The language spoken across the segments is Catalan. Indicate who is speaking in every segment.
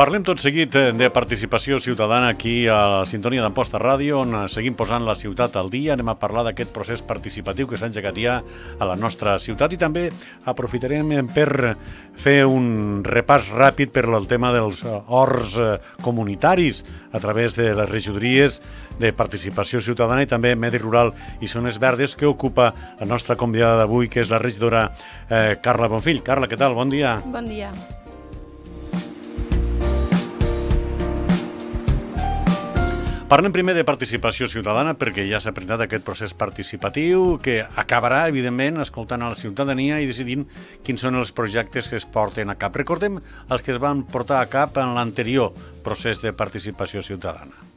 Speaker 1: Parlem tot seguit eh, de participació ciutadana aquí a la sintonia d'Amposta Ràdio, on seguim posant la ciutat al dia. Anem a parlar d'aquest procés participatiu que s'ha engegat ja a la nostra ciutat i també aprofitarem per fer un repàs ràpid per al tema dels horts eh, comunitaris a través de les regidories de participació ciutadana i també Medi Rural i Zones Verdes que ocupa la nostra convidada d'avui, que és la regidora eh, Carla Bonfill. Carla, què tal? Bon dia.
Speaker 2: Bon dia.
Speaker 1: Parlem primer de participació ciutadana perquè ja s'ha presentat aquest procés participatiu que acabarà, evidentment, escoltant a la ciutadania i decidint quins són els projectes que es porten a cap. Recordem els que es van portar a cap en l'anterior procés de participació ciutadana.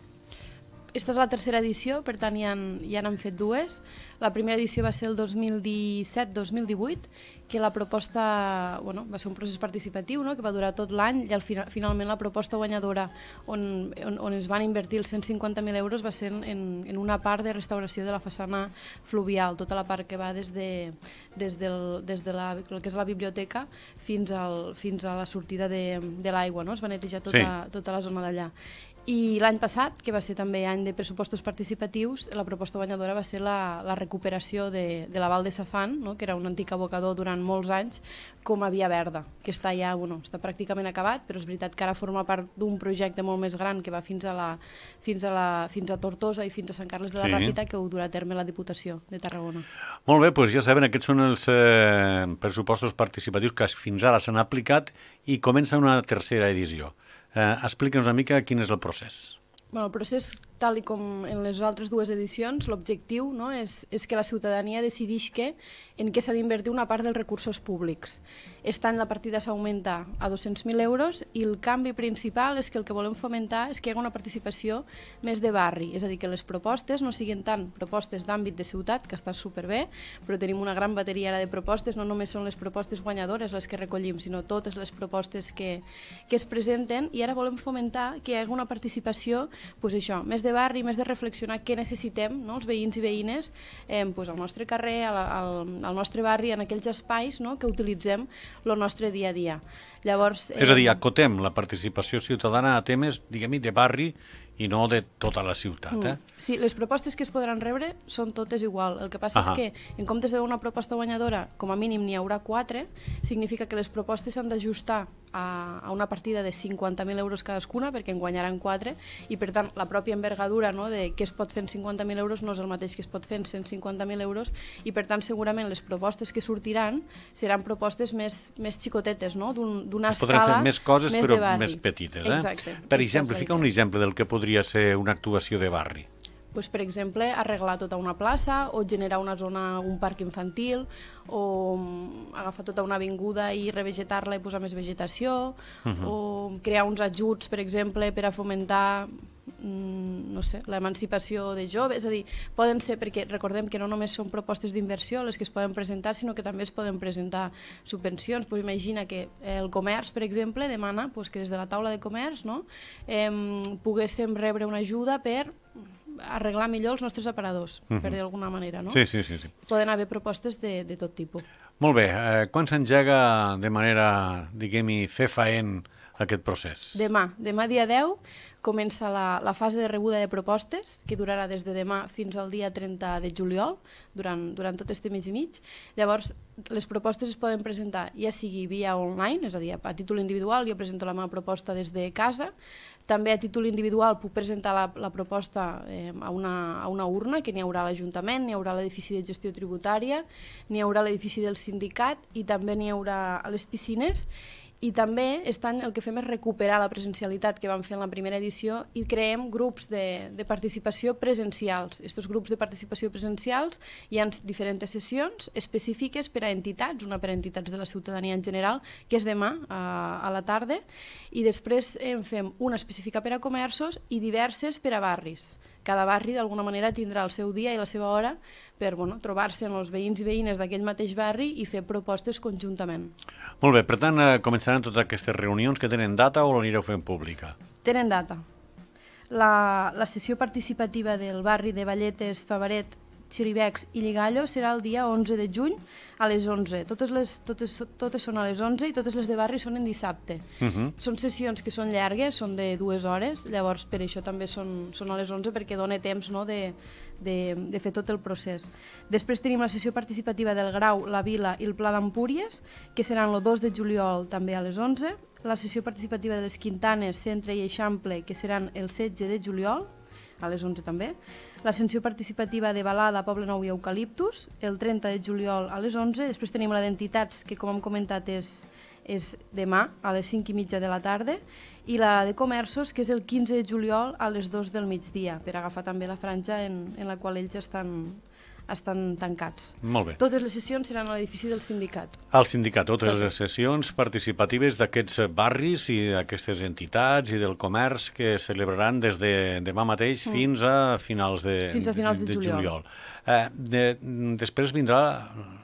Speaker 2: Esta és la tercera edició, per tant ja, han, ja n'han fet dues. La primera edició va ser el 2017-2018, que la proposta bueno, va ser un procés participatiu no? que va durar tot l'any i al final, finalment la proposta guanyadora on, on, on es van invertir els 150.000 euros va ser en, en una part de restauració de la façana fluvial, tota la part que va des de, des del, des de la, el que és la biblioteca fins, al, fins a la sortida de, de l'aigua, no? es va netejar tota, sí. tota la zona d'allà i l'any passat, que va ser també any de pressupostos participatius, la proposta guanyadora va ser la, la recuperació de, de la Val de Safan, no? que era un antic abocador durant molts anys, com a Via Verda, que està ja, bueno, està pràcticament acabat, però és veritat que ara forma part d'un projecte molt més gran que va fins a, la, fins a, la, fins a Tortosa i fins a Sant Carles de la sí. Ràpita, que ho durà a terme la Diputació de Tarragona.
Speaker 1: Molt bé, doncs ja saben, aquests són els eh, pressupostos participatius que fins ara s'han aplicat i comença una tercera edició. Eh, Explica'ns una mica quin és el procés.
Speaker 2: Bueno, el procés tal i com en les altres dues edicions, l'objectiu no, és, és que la ciutadania decidisca en què s'ha d'invertir una part dels recursos públics. Aquest any la partida s'augmenta a 200.000 euros i el canvi principal és que el que volem fomentar és que hi hagi una participació més de barri, és a dir, que les propostes no siguin tant propostes d'àmbit de ciutat, que està superbé, però tenim una gran bateria ara de propostes, no només són les propostes guanyadores les que recollim, sinó totes les propostes que, que es presenten i ara volem fomentar que hi hagi una participació, pues això, més de barri, més de reflexionar què necessitem, no? els veïns i veïnes, eh, pues, al nostre carrer, al, al, al nostre barri, en aquells espais no? que utilitzem el nostre dia a dia.
Speaker 1: Llavors, eh... És a dir, acotem la participació ciutadana a temes, diguem de barri i no de tota la ciutat. Mm. Eh?
Speaker 2: Sí, les propostes que es podran rebre són totes igual. El que passa Ahà. és que, en comptes de una proposta guanyadora, com a mínim n'hi haurà quatre, significa que les propostes s'han d'ajustar a, a una partida de 50.000 euros cadascuna, perquè en guanyaran quatre, i per tant la pròpia envergadura no, de què es pot fer en 50.000 euros no és el mateix que es pot fer en 150.000 euros, i per tant segurament les propostes que sortiran seran propostes més, més xicotetes, no? d'una escala
Speaker 1: fer més coses més però més petites. Eh? Exacte. Per exemple, fica un exemple del que podria ser una actuació de barri
Speaker 2: pues, per exemple, arreglar tota una plaça o generar una zona, un parc infantil o mm, agafar tota una avinguda i revegetar-la i posar més vegetació uh -huh. o crear uns ajuts, per exemple, per a fomentar no sé, l'emancipació de joves, és a dir, poden ser, perquè recordem que no només són propostes d'inversió les que es poden presentar, sinó que també es poden presentar subvencions. Pues imagina que el comerç, per exemple, demana pues, que des de la taula de comerç no, eh, poguéssim rebre una ajuda per arreglar millor els nostres aparadors, uh -huh. per dir d'alguna manera, no?
Speaker 1: Sí, sí, sí. sí.
Speaker 2: Poden haver propostes de, de tot tipus.
Speaker 1: Molt bé. Eh, quan s'engega de manera, diguem-hi, fer faent aquest procés?
Speaker 2: Demà. Demà dia 10 comença la, la fase de rebuda de propostes, que durarà des de demà fins al dia 30 de juliol, durant, durant tot este mes i mig. Llavors, les propostes es poden presentar ja sigui via online, és a dir, a títol individual, jo presento la meva proposta des de casa, també a títol individual puc presentar la, la proposta eh, a, una, a una urna, que n'hi haurà l'Ajuntament, n'hi haurà l'edifici de gestió tributària, n'hi haurà l'edifici del sindicat i també n'hi haurà a les piscines i també aquest any el que fem és recuperar la presencialitat que vam fer en la primera edició i creem grups de, de participació presencials. Estos grups de participació presencials hi ha diferents sessions específiques per a entitats, una per a entitats de la ciutadania en general, que és demà a, a la tarda, i després en fem una específica per a comerços i diverses per a barris cada barri d'alguna manera tindrà el seu dia i la seva hora per bueno, trobar-se amb els veïns i veïnes d'aquell mateix barri i fer propostes conjuntament.
Speaker 1: Molt bé, per tant, eh, començaran totes aquestes reunions que tenen data o l'anireu fent pública?
Speaker 2: Tenen data. La, la sessió participativa del barri de Valletes Favaret Xiribecs i Lligallo serà el dia 11 de juny a les 11. Totes, les, totes, totes són a les 11 i totes les de barri són en dissabte. Uh -huh. Són sessions que són llargues, són de dues hores, llavors per això també són, són a les 11 perquè dona temps no, de, de, de fer tot el procés. Després tenim la sessió participativa del Grau, la Vila i el Pla d'Empúries, que seran el 2 de juliol també a les 11, la sessió participativa de les Quintanes, Centre i Eixample, que seran el 16 de juliol, a les 11 també, l'ascensió participativa de Balada, Poble Nou i Eucaliptus, el 30 de juliol a les 11. Després tenim la d'entitats, que com hem comentat és, és demà a les 5 i mitja de la tarda, i la de comerços, que és el 15 de juliol a les 2 del migdia, per agafar també la franja en, en la qual ells estan, estan tancats.
Speaker 1: Molt bé.
Speaker 2: Totes les sessions seran a l'edifici del sindicat.
Speaker 1: Al sindicat, totes Tot. les sessions participatives d'aquests barris i d'aquestes entitats i del comerç que celebraran des de demà mateix mm. fins a finals de,
Speaker 2: fins a finals de, de, de juliol. juliol.
Speaker 1: Eh, de, després vindrà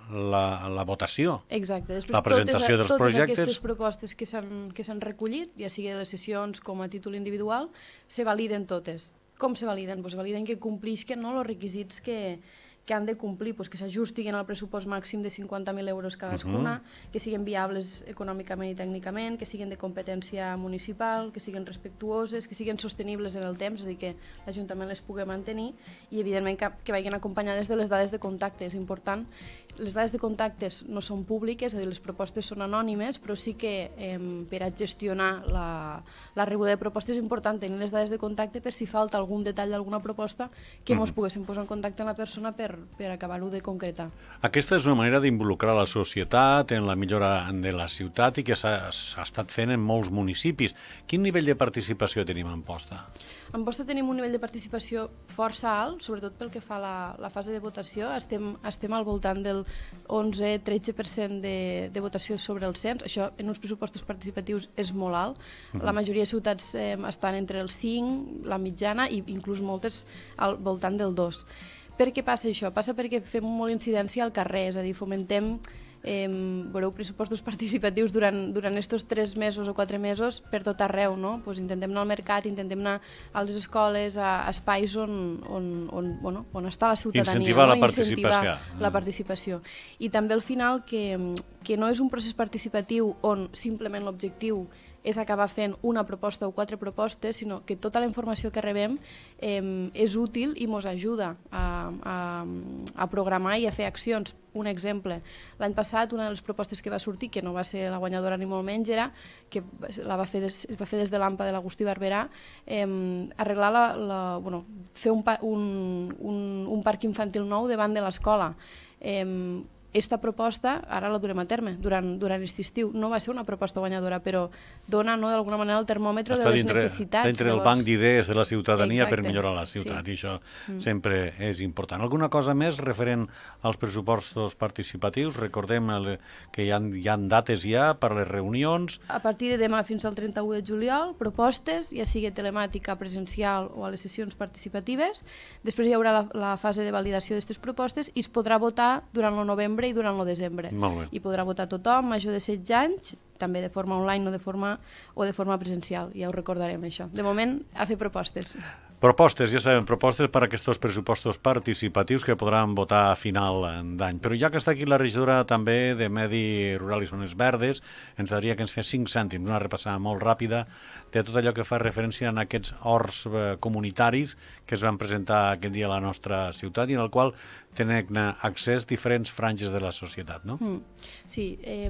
Speaker 1: la, la votació.
Speaker 2: Exacte. Després,
Speaker 1: la presentació
Speaker 2: totes,
Speaker 1: dels
Speaker 2: totes
Speaker 1: projectes.
Speaker 2: Totes aquestes propostes que s'han recollit, ja sigui de les sessions com a títol individual, se validen totes. Com se validen? Pues validen que complisquen no, els requisits que, que han de complir, pues, que s'ajustin al pressupost màxim de 50.000 euros cadascuna, uh -huh. que siguin viables econòmicament i tècnicament, que siguin de competència municipal, que siguin respectuoses, que siguin sostenibles en el temps, és a dir, que l'Ajuntament les pugui mantenir i, evidentment, que, que vagin acompanyades de les dades de contacte. És important les dades de contactes no són públiques, és a dir, les propostes són anònimes, però sí que eh, per a gestionar la, la rebuda de propostes és important tenir les dades de contacte per si falta algun detall d'alguna proposta que ens mm. poguéssim posar en contacte amb la persona per, per acabar-ho de concretar.
Speaker 1: Aquesta és una manera d'involucrar la societat en la millora de la ciutat i que s'ha estat fent en molts municipis. Quin nivell de participació tenim en posta?
Speaker 2: En posta tenim un nivell de participació força alt, sobretot pel que fa a la, la fase de votació. Estem, estem al voltant del 11-13% de, de votació sobre el cens. Això en uns pressupostos participatius és molt alt. Uh -huh. La majoria de ciutats eh, estan entre el 5, la mitjana i inclús moltes al voltant del 2. Per què passa això? Passa perquè fem molt incidència al carrer, és a dir, fomentem eh, veureu pressupostos participatius durant, durant estos tres mesos o quatre mesos per tot arreu, no? Pues intentem anar al mercat, intentem anar a les escoles, a, espais on, on, on, bueno, on està la ciutadania.
Speaker 1: Incentivar
Speaker 2: no?
Speaker 1: la participació.
Speaker 2: Incentivar la participació. I també al final que, que no és un procés participatiu on simplement l'objectiu és acabar fent una proposta o quatre propostes, sinó que tota la informació que rebem eh, és útil i ens ajuda a, a, a programar i a fer accions. Un exemple, l'any passat una de les propostes que va sortir, que no va ser la guanyadora ni molt menys, era que la va fer des, es va fer des de l'AMPA de l'Agustí Barberà, eh, arreglar la, la, bueno, fer un, un, un, un parc infantil nou davant de l'escola. Eh, esta proposta ara la durem a terme durant, durant aquest estiu. No va ser una proposta guanyadora, però dona no, d'alguna manera el termòmetre
Speaker 1: Està
Speaker 2: de les
Speaker 1: dintre,
Speaker 2: necessitats.
Speaker 1: Dintre
Speaker 2: llavors...
Speaker 1: del banc d'idees de la ciutadania
Speaker 2: Exacte.
Speaker 1: per millorar la ciutat,
Speaker 2: sí.
Speaker 1: i això mm. sempre és important. Alguna cosa més referent als pressupostos participatius? Recordem el, que hi ha, hi ha dates ja per les reunions.
Speaker 2: A partir de demà fins al 31 de juliol, propostes, ja sigui telemàtica, presencial o a les sessions participatives. Després hi haurà la, la fase de validació d'aquestes propostes i es podrà votar durant el novembre novembre i durant el desembre. I podrà votar tothom, major de 16 anys, també de forma online o de forma, o de forma presencial. Ja ho recordarem, això. De moment, a fer propostes.
Speaker 1: Propostes, ja sabem, propostes per a aquests pressupostos participatius que podran votar a final d'any. Però ja que està aquí la regidora també de Medi Rural i Zones Verdes, ens agradaria que ens fes 5 cèntims, una repassada molt ràpida de tot allò que fa referència a aquests horts eh, comunitaris que es van presentar aquest dia a la nostra ciutat i en el qual tenen accés diferents franges de la societat, no? Mm.
Speaker 2: Sí, eh,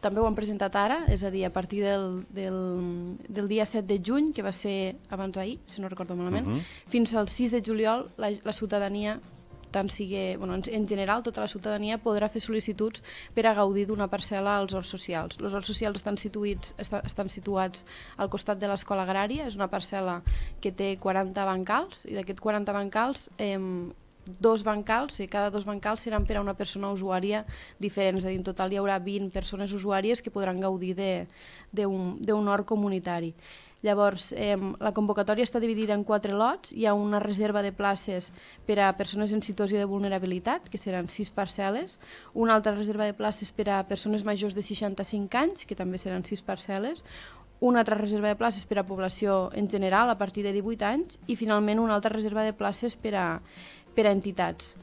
Speaker 2: també ho han presentat ara, és a dir, a partir del, del, del dia 7 de juny, que va ser abans d'ahir, si no recordo malament, uh mhm. -huh. fins al 6 de juliol la, la ciutadania tant sigui, bueno, en, en general tota la ciutadania podrà fer sol·licituds per a gaudir d'una parcel·la als horts socials. Els horts socials estan situats, estan, estan situats al costat de l'escola agrària, és una parcel·la que té 40 bancals i d'aquests 40 bancals eh, dos bancals, i cada dos bancals seran per a una persona usuària diferent, és a dir, en total hi haurà 20 persones usuàries que podran gaudir d'un hort comunitari. Llavors, eh, la convocatòria està dividida en quatre lots. Hi ha una reserva de places per a persones en situació de vulnerabilitat, que seran sis parcel·les, una altra reserva de places per a persones majors de 65 anys, que també seran sis parcel·les, una altra reserva de places per a població en general a partir de 18 anys i finalment una altra reserva de places per a, per a entitats.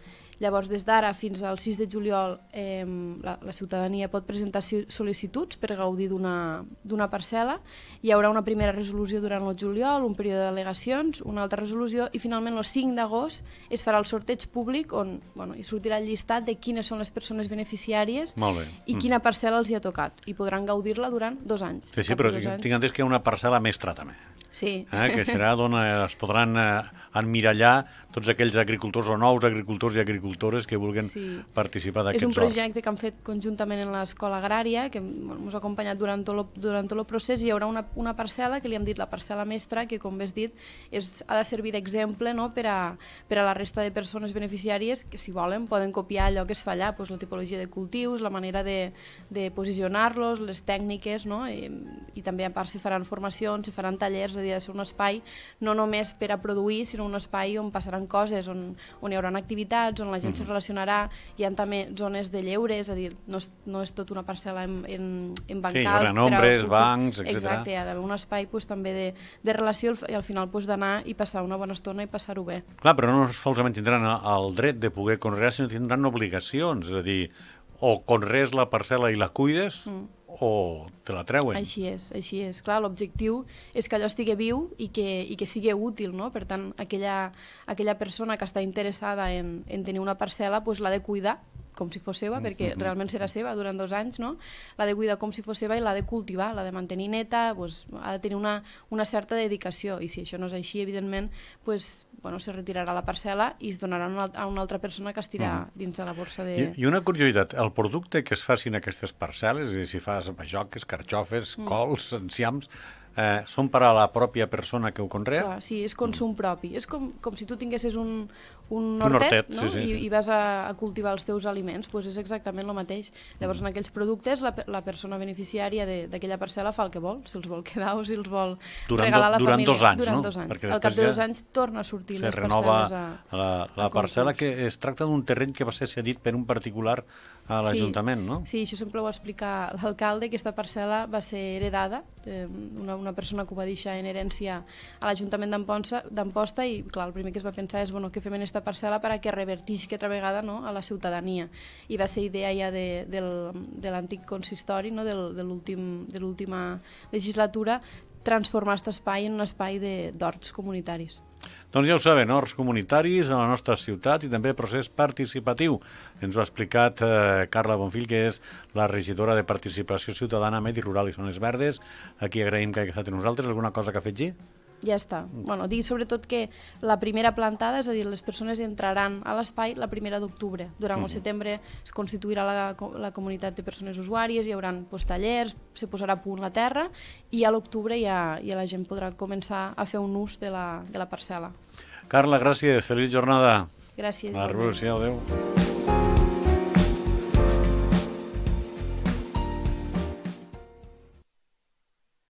Speaker 2: Llavors, des d'ara fins al 6 de juliol eh, la, la ciutadania pot presentar sol·licituds per gaudir d'una parcel·la. Hi haurà una primera resolució durant el juliol, un període d'al·legacions, una altra resolució i finalment el 5 d'agost es farà el sorteig públic on bueno, hi sortirà el llistat de quines són les persones beneficiàries i quina parcel·la els hi ha tocat i podran gaudir-la durant dos anys.
Speaker 1: Sí, sí, però tinc entès que hi ha una parcel·la mestra també.
Speaker 2: Sí.
Speaker 1: Eh, que serà d'on es podran eh, emmirallar tots aquells agricultors o nous agricultors i agricultores que vulguin sí. participar d'aquests
Speaker 2: horts. És un projecte horts. que han fet conjuntament en l'escola agrària, que ens ha acompanyat durant tot, el, durant tot el procés, i hi haurà una, una parcel·la que li hem dit la parcel·la mestra, que com bé has dit, és, ha de servir d'exemple no, per, a, per a la resta de persones beneficiàries que si volen poden copiar allò que es fa allà, doncs, la tipologia de cultius, la manera de, de posicionar-los, les tècniques, no? I, i també a part s'hi faran formacions, s'hi faran tallers, dir, ha de ser un espai no només per a produir, sinó un espai on passaran coses, on, on hi haurà activitats, on la gent mm. se relacionarà, hi ha també zones de lleure, és a dir, no és, no és tot una parcel·la en, en, en bancals. Sí, hi
Speaker 1: haurà nombres, bancs, etc.
Speaker 2: Exacte, hi ha d'haver un espai pues, també de, de relació i al final pues, d'anar i passar una bona estona i passar-ho bé.
Speaker 1: Clar, però no solament tindran el dret de poder conrear, sinó tindran obligacions, és a dir, o conrees la parcel·la i la cuides, mm o te la treuen.
Speaker 2: Així és, així és. Clar, l'objectiu és que allò estigui viu i que, i que sigui útil, no? Per tant, aquella, aquella persona que està interessada en, en tenir una parcel·la pues, l'ha de cuidar com si fos seva, perquè mm -hmm. realment serà seva durant dos anys, no? L'ha de cuidar com si fos seva i l'ha de cultivar, l'ha de mantenir neta, pues, ha de tenir una, una certa dedicació, i si això no és així, evidentment, pues, bueno, se retirarà la parcel·la i es donarà una, a una altra persona que estirà mm. dins de la borsa de...
Speaker 1: I, I una curiositat, el producte que es facin aquestes parcel·les, és si fas bajoques, carxofes, mm. cols, enciams, eh, són per a la pròpia persona que ho conrea?
Speaker 2: Clar, sí, és consum mm. propi. És com, com si tu tinguessis un, un hortet, un hortet no? sí, sí, I, i vas a, a cultivar els teus aliments, doncs és exactament el mateix. Llavors, en aquells productes, la, la persona beneficiària d'aquella parcel·la fa el que vol, si els vol quedar o si els vol durant regalar a la
Speaker 1: durant
Speaker 2: família.
Speaker 1: Dos anys,
Speaker 2: durant
Speaker 1: no?
Speaker 2: dos anys. Perquè Al cap de dos anys torna a sortir les parcel·les a,
Speaker 1: la, la
Speaker 2: a
Speaker 1: parcel·la que es tracta d'un terreny que va ser cedit per un particular a l'Ajuntament,
Speaker 2: sí,
Speaker 1: no?
Speaker 2: Sí, això sempre ho va explicar l'alcalde, aquesta parcel·la va ser heredada, eh, una, una persona que ho va deixar en herència a l'Ajuntament d'Amposta i, clar, el primer que es va pensar és, bueno, què fem en aquesta parcel·la per a que altra vegada no, a la ciutadania. I va ser idea ja de, del, de l'antic consistori, no, del, de l'última legislatura, transformar aquest espai en un espai d'horts comunitaris.
Speaker 1: Doncs ja ho saben, horts comunitaris a la nostra ciutat i també procés participatiu. Ens ho ha explicat eh, Carla Bonfill, que és la regidora de Participació Ciutadana, Medi Rural i Zones Verdes. Aquí agraïm que hagi estat amb nosaltres. Alguna cosa que G?
Speaker 2: Ja està. Bueno, dic sobretot que la primera plantada, és a dir, les persones entraran a l'espai la primera d'octubre. Durant mm -hmm. el setembre es constituirà la, la comunitat de persones usuàries, hi haurà pues, tallers, se posarà a punt la terra i a l'octubre ja, ja la gent podrà començar a fer un ús de la, de la parcel·la.
Speaker 1: Carla, gràcies. Feliç jornada.
Speaker 2: Gràcies.
Speaker 1: La revolució, adeu.